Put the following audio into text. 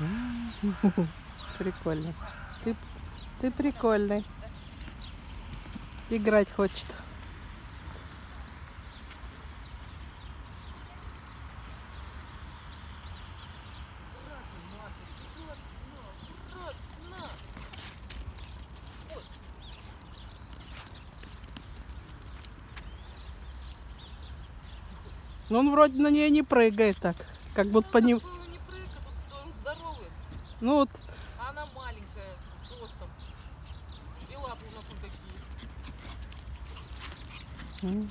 Прикольно. Ты, ты прикольный. Играть хочет. Но он вроде на нее не прыгает так. Как будто по ним. Такой он не прыгает, здоровый, Ну вот, а она маленькая, ростом. И лапы у нас вот такие. м,